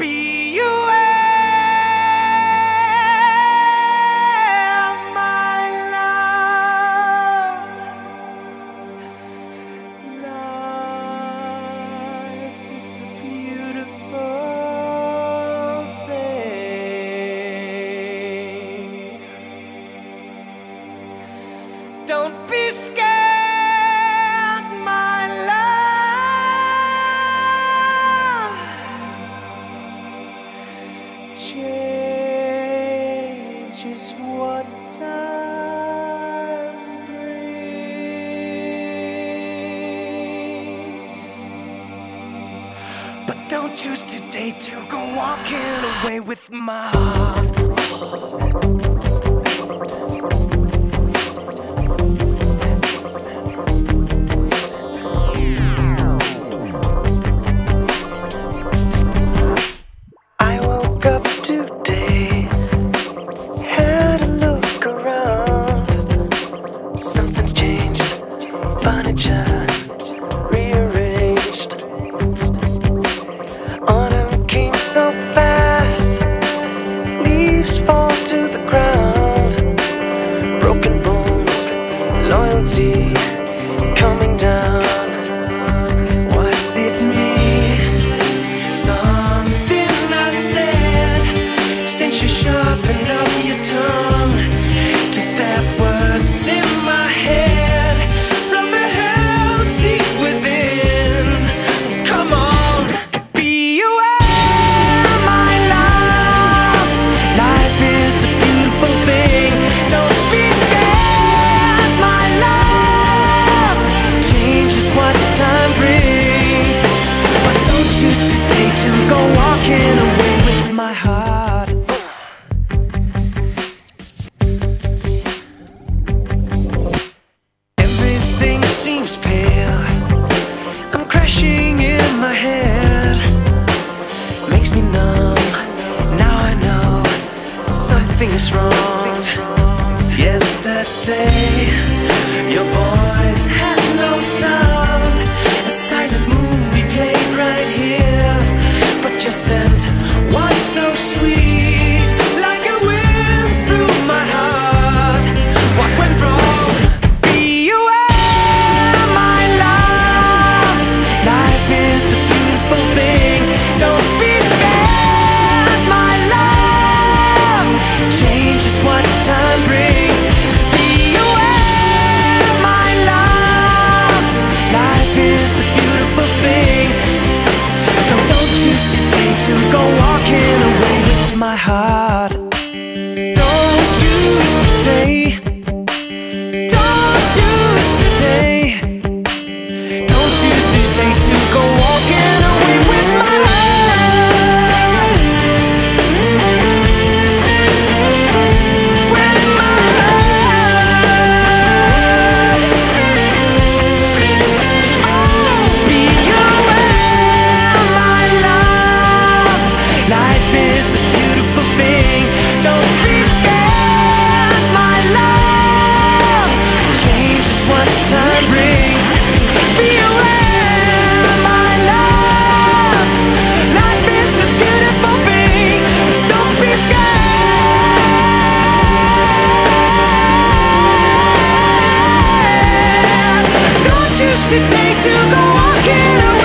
be you my love. Life is a beautiful thing. Don't be scared. don't choose today to go walking away with my heart. coming down. something's wrong. Yesterday, your boys had no sound. today to go walking.